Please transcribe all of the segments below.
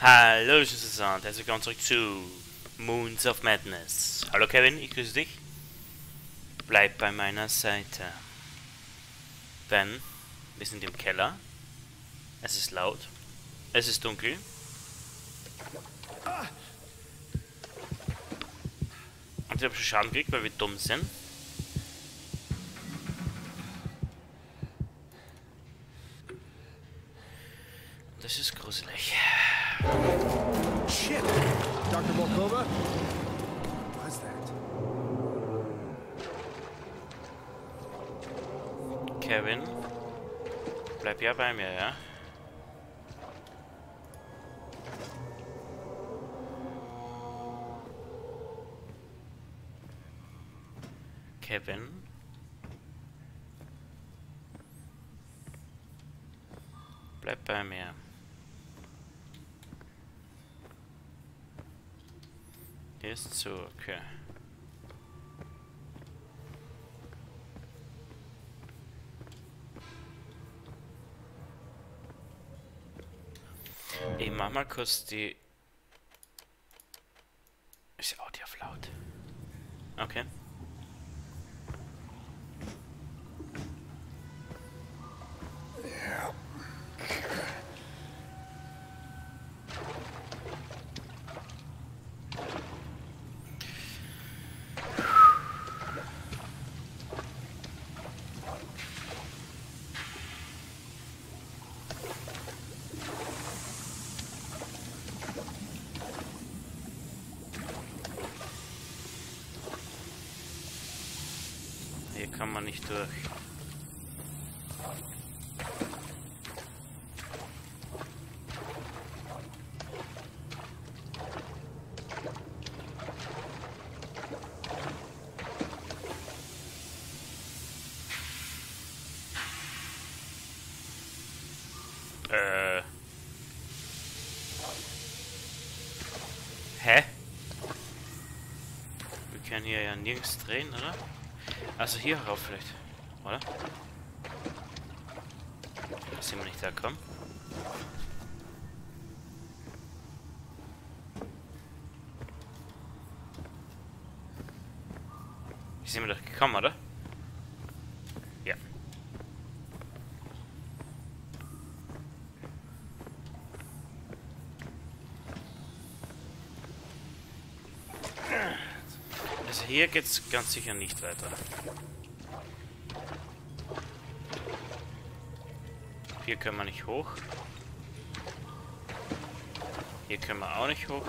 Hallo, Tschüss und herzlich willkommen zurück zu Moons of Madness. Hallo Kevin, ich grüße dich. Bleib bei meiner Seite. Ben, wir sind im Keller. Es ist laut. Es ist dunkel. Und ich habe schon Schaden gekriegt, weil wir dumm sind. Das ist gruselig. Shit! Dr. Volkova? What was that? Kevin, bleib ja bei mir, ja? Kevin. Ist zu, okay. Ich mach mal kurz die... Ist Audio auf laut? Okay. Hier kann man nicht durch. Äh. Hä? Wir können hier ja nirgends drehen, oder? Also hier rauf vielleicht, oder? Dass wir nicht da kommen. Hier sind wir doch gekommen, oder? Ja. Also hier geht's ganz sicher nicht weiter. Hier können wir nicht hoch. Hier können wir auch nicht hoch.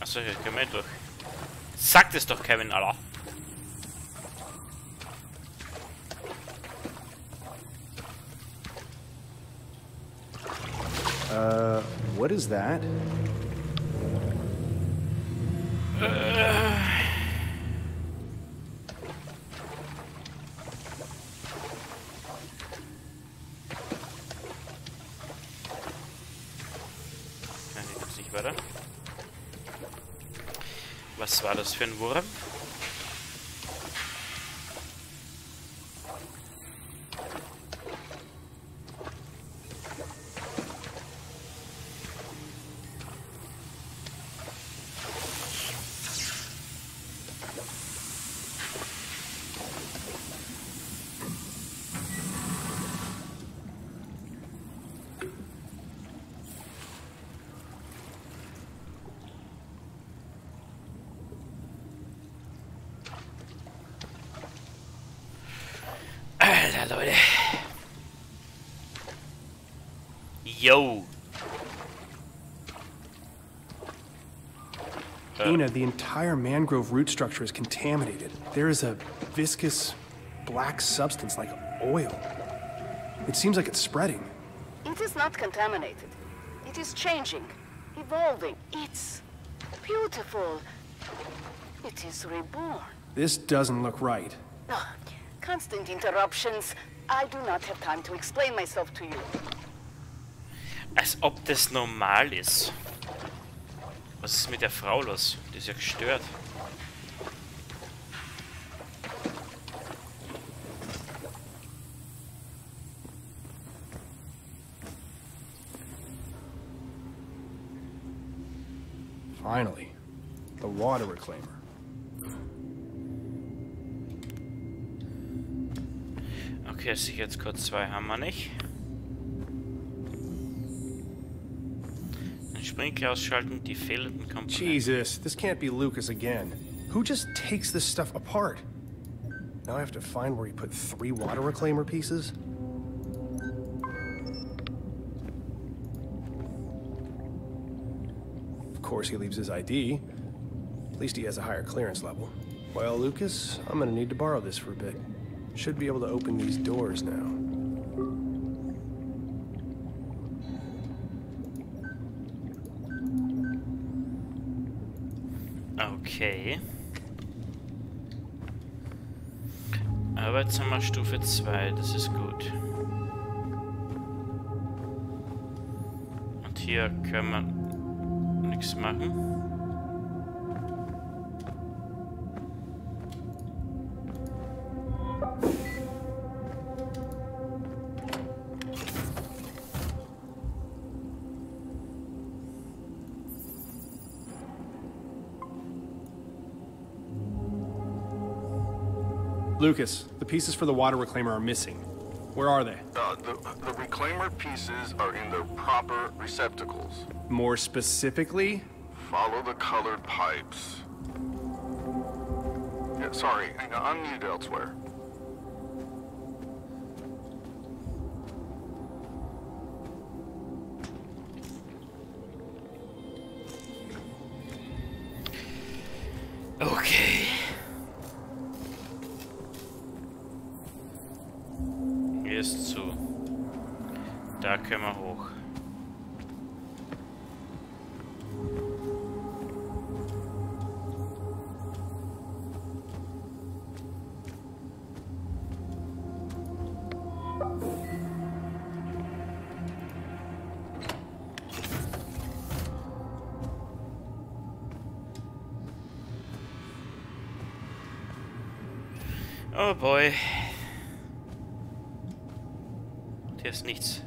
Achso, hier können wir durch. Sagt es doch, Kevin, Alter. Uh, what is that? Nein, hier geht's nicht weiter. Was war das für ein Wurm? Alter, Leute. Yo. Ina, the entire mangrove root structure is contaminated. There is a viscous black substance like oil. It seems like it's spreading. It is not contaminated. It is changing, evolving. It's beautiful. It is reborn. This doesn't look right. Ah, constant interruptions. I do not have time to explain myself to you. Als ob das normal ist. Was ist mit der Frau los? Die ist ja gestört. Finally, the water reclaimer. Okay, Sicherheitscode 2 haben wir nicht. Den Sprinkler ausschalten, die fehlenden Komponenten. Jesus, this can't be Lucas again. Who just takes this stuff apart? Now I have to find where he put three water reclaimer pieces? Of course, he leaves his ID. At least he has a higher clearance level. Well, Lucas, I'm gonna need to borrow this for a bit. Should be able to open these doors now. Okay. Arbeitszimmer Stufe 2, das ist gut. Und hier können wir nichts machen. Lucas, the pieces for the water reclaimer are missing. Where are they? Uh, the, the reclaimer pieces are in their proper receptacles. More specifically, Follow the colored pipes. Yeah, sorry, I'm needed elsewhere. Oh boy. Und hier ist nichts.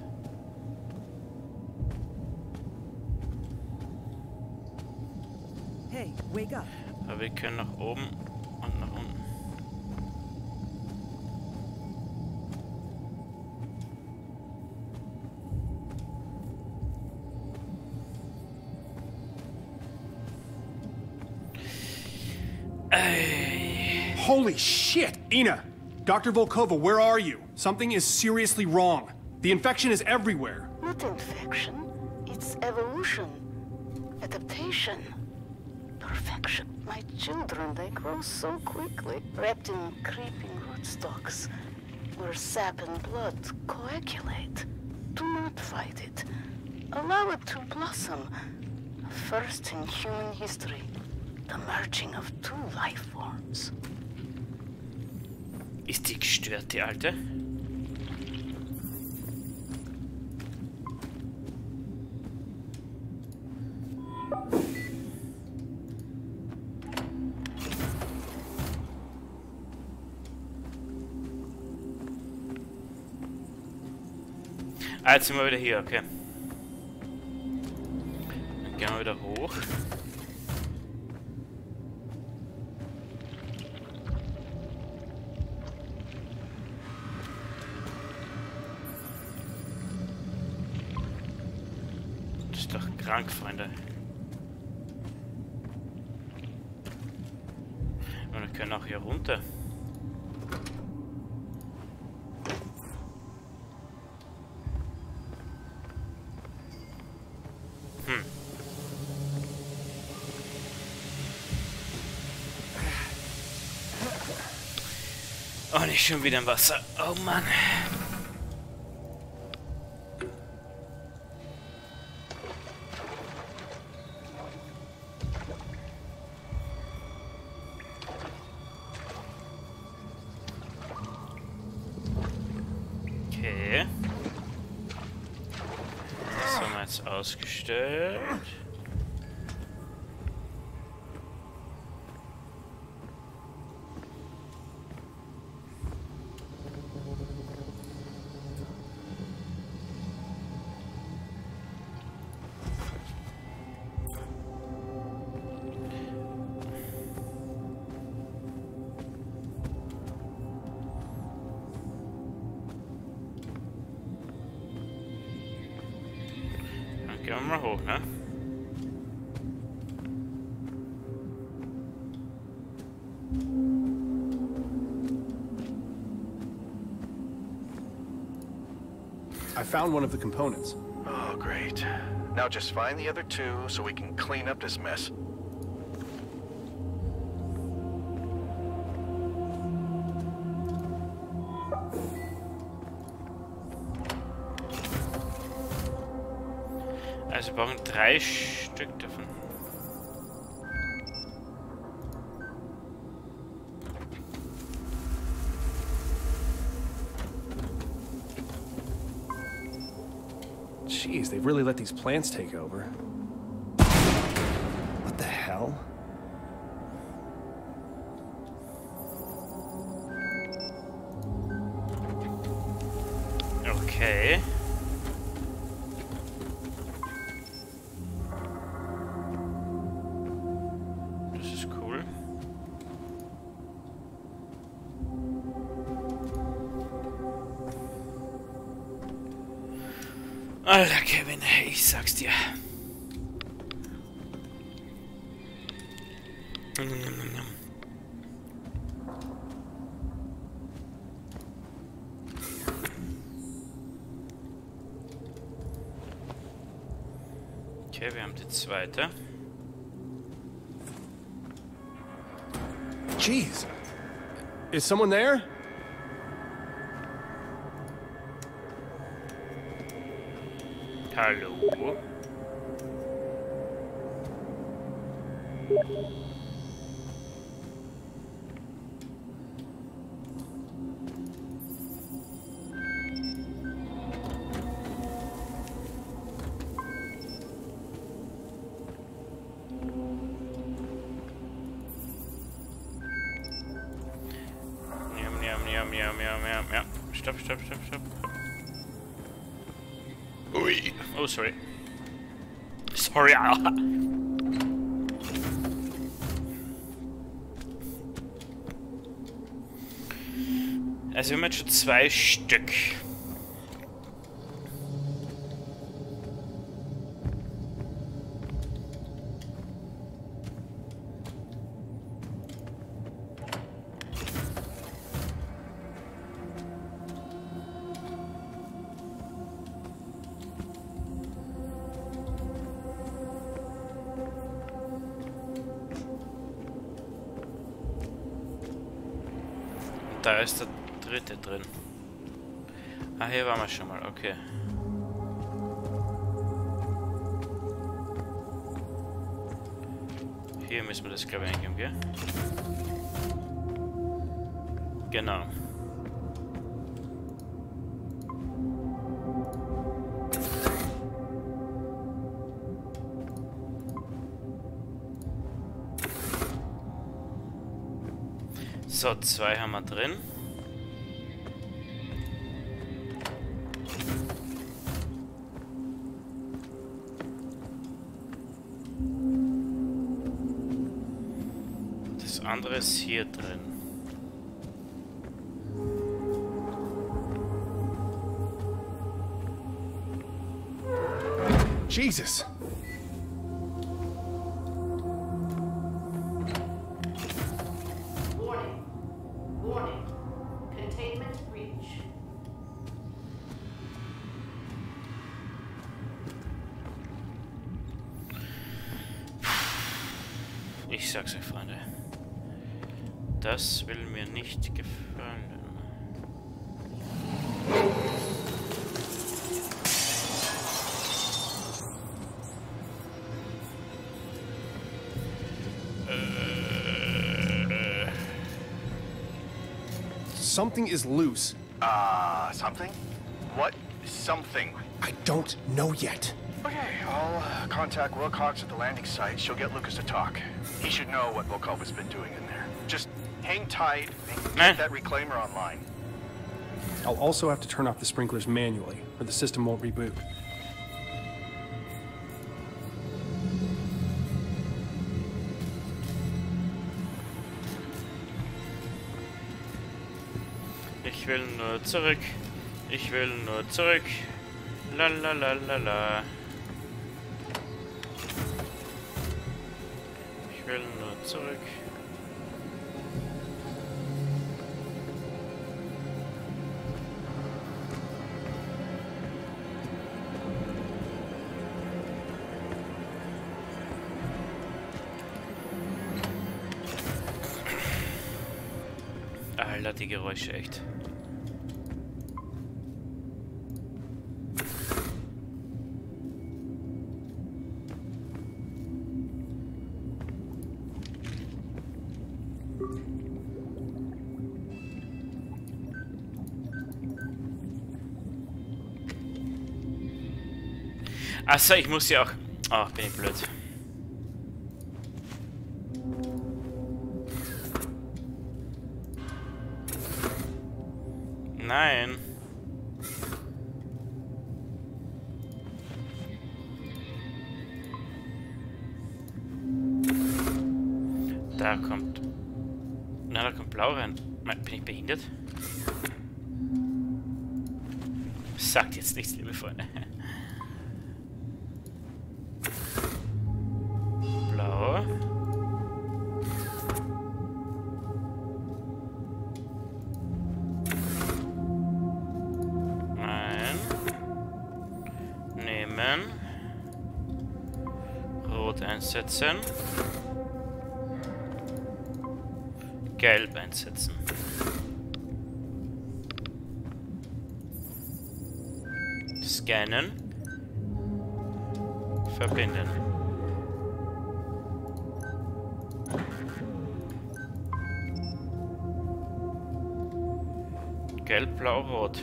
Hey, wake up. Aber wir können nach oben und nach unten. Ey. Holy shit! Ina! Dr. Volkova, where are you? Something is seriously wrong. The infection is everywhere. Not infection, it's evolution. Adaptation. Perfection. My children, they grow so quickly, wrapped in creeping rootstocks, where sap and blood coagulate. Do not fight it. Allow it to blossom. First in human history, the merging of two life forms. Ist die gestört, die Alte? Ah, jetzt sind wir wieder hier, okay. Dann gehen wir wieder hoch. Und wir können auch hier runter. Hm. Oh, nicht schon wieder im Wasser. Oh Mann. ausgestellt. I found one of the components. Oh, great. Now just find the other two so we can clean up this mess. Also wir brauchen drei Stück davon. Jeez, they've really let these plants take over. What the hell? Okay. Ich sag's dir. Okay, wir haben die zweite. Jeez. Is someone there? Hallo? Stopp, stopp, stopp, stopp. Oh, sorry. Sorry. Also wir haben jetzt schon zwei Stück. Da ist der dritte drin. Ah, hier waren wir schon mal, okay. Hier müssen wir das, glaube ich, eingeben, gell? Genau. So, zwei haben wir drin. Das andere ist hier drin. Jesus. Ich sag's euch, Freunde. Das will mir nicht gefallen. Something is loose. Ah, something? What something? I don't know yet. Okay, I'll uh, contact Wilcox at the landing site. She'll get Lucas to talk. He should know what Volkov has been doing in there. Just hang tight and Eh. get that reclaimer online. I'll also have to turn off the sprinklers manually, or the system won't reboot. Ich will nur zurück. Ich will nur zurück. La la la la la. Will nur zurück. Alter, die Geräusche echt. Achso, ich muss ja auch... Ach, bin ich blöd. Nein. Da kommt... Na, da kommt Blau rein. Bin ich behindert? Sagt jetzt nichts, liebe Freunde. Einsetzen. Gelb einsetzen. Scannen. Verbinden. Gelb, blau, rot.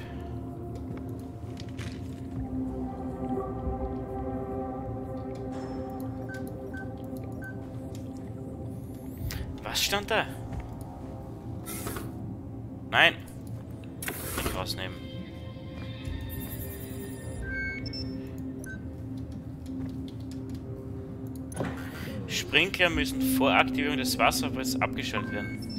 Stand da? Nein. Nicht rausnehmen. Sprinkler müssen vor Aktivierung des Wasserfalls abgeschaltet werden.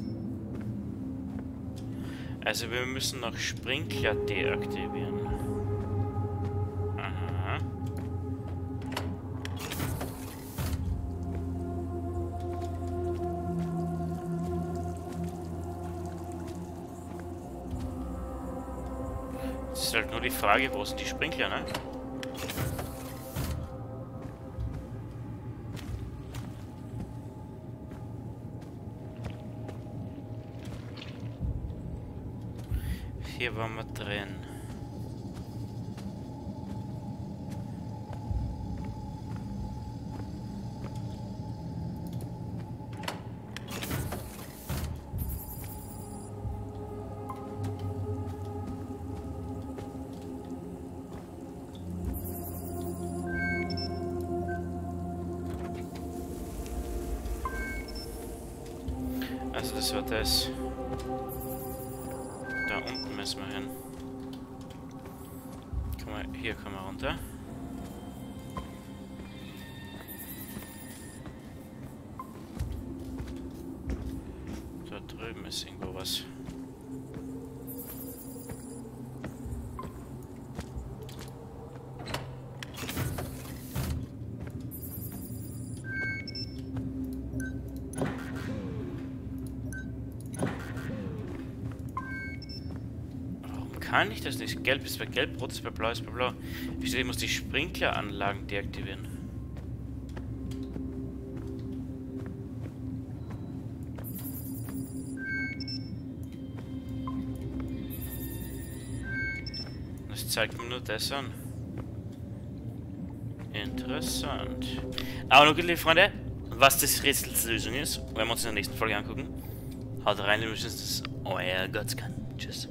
Also wir müssen noch Sprinkler deaktivieren. Ist halt nur die Frage, wo sind die Sprinkler, ne? Hier waren wir drin. Das war das. Da unten müssen wir hin. Komm mal, hier kommen wir runter. Kann ich das nicht? Gelb ist bei gelb, rot ist bei blau, ist bei blau. Ich muss die Sprinkleranlagen deaktivieren? Das zeigt mir nur das an. Interessant. Aber gut, liebe Freunde, was das Rätselslösung ist, werden wir uns in der nächsten Folge angucken. Haut rein, liebe Schüsse, euer Gottskan. Tschüss.